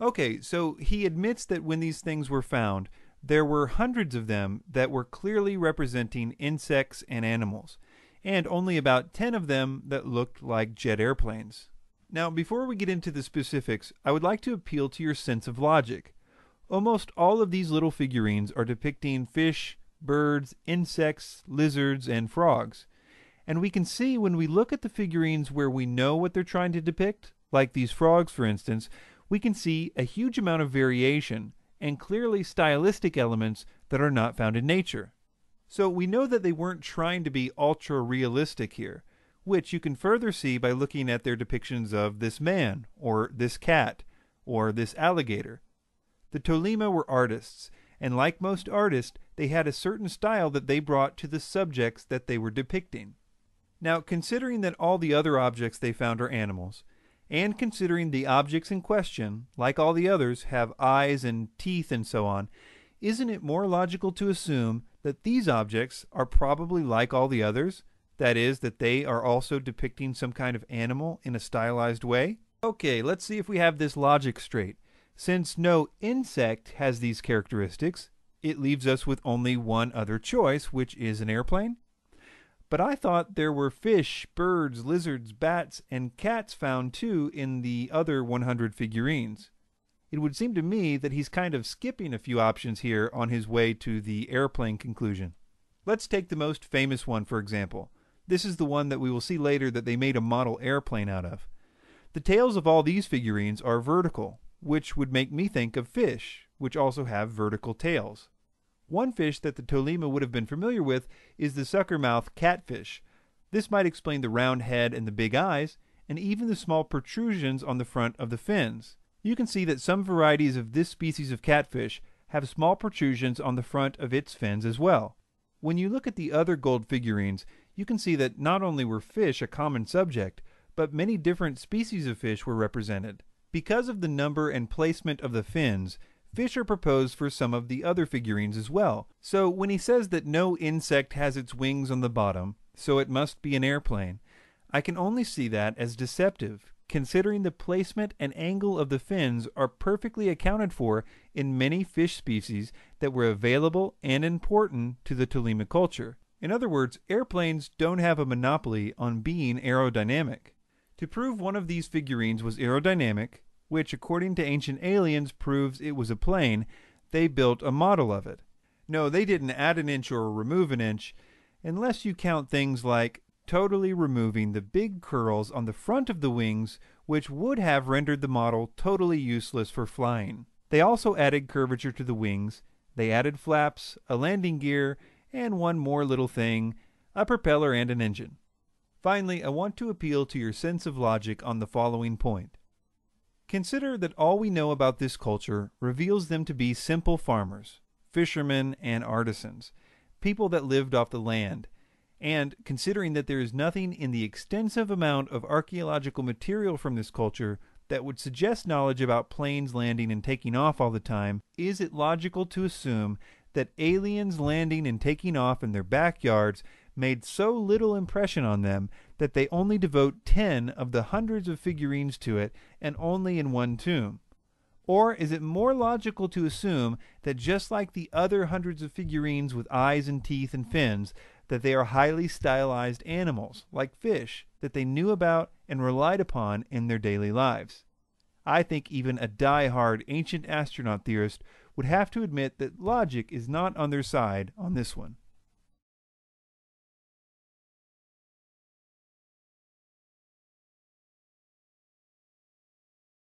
Okay, so he admits that when these things were found, there were hundreds of them that were clearly representing insects and animals, and only about 10 of them that looked like jet airplanes. Now, before we get into the specifics, I would like to appeal to your sense of logic. Almost all of these little figurines are depicting fish, birds, insects, lizards, and frogs. And we can see when we look at the figurines where we know what they're trying to depict, like these frogs, for instance, we can see a huge amount of variation and clearly stylistic elements that are not found in nature. So we know that they weren't trying to be ultra realistic here, which you can further see by looking at their depictions of this man, or this cat, or this alligator. The Tolima were artists, and like most artists, they had a certain style that they brought to the subjects that they were depicting. Now, considering that all the other objects they found are animals, and considering the objects in question, like all the others, have eyes and teeth and so on, isn't it more logical to assume that these objects are probably like all the others? That is, that they are also depicting some kind of animal in a stylized way? Okay, let's see if we have this logic straight. Since no insect has these characteristics, it leaves us with only one other choice, which is an airplane. But I thought there were fish, birds, lizards, bats, and cats found too in the other 100 figurines. It would seem to me that he's kind of skipping a few options here on his way to the airplane conclusion. Let's take the most famous one, for example. This is the one that we will see later that they made a model airplane out of. The tails of all these figurines are vertical, which would make me think of fish, which also have vertical tails. One fish that the Tolima would have been familiar with is the suckermouth catfish. This might explain the round head and the big eyes, and even the small protrusions on the front of the fins. You can see that some varieties of this species of catfish have small protrusions on the front of its fins as well. When you look at the other gold figurines, you can see that not only were fish a common subject, but many different species of fish were represented. Because of the number and placement of the fins, fish are proposed for some of the other figurines as well. So when he says that no insect has its wings on the bottom, so it must be an airplane, I can only see that as deceptive, considering the placement and angle of the fins are perfectly accounted for in many fish species that were available and important to the Tolima culture. In other words, airplanes don't have a monopoly on being aerodynamic. To prove one of these figurines was aerodynamic, which according to ancient aliens proves it was a plane, they built a model of it. No, they didn't add an inch or remove an inch, unless you count things like totally removing the big curls on the front of the wings, which would have rendered the model totally useless for flying. They also added curvature to the wings, they added flaps, a landing gear, and one more little thing, a propeller and an engine. Finally, I want to appeal to your sense of logic on the following point. Consider that all we know about this culture reveals them to be simple farmers, fishermen, and artisans, people that lived off the land. And considering that there is nothing in the extensive amount of archaeological material from this culture that would suggest knowledge about planes landing and taking off all the time, is it logical to assume that aliens landing and taking off in their backyards made so little impression on them that they only devote 10 of the hundreds of figurines to it and only in one tomb? Or is it more logical to assume that just like the other hundreds of figurines with eyes and teeth and fins, that they are highly stylized animals, like fish, that they knew about and relied upon in their daily lives? I think even a die-hard ancient astronaut theorist would have to admit that logic is not on their side on this one.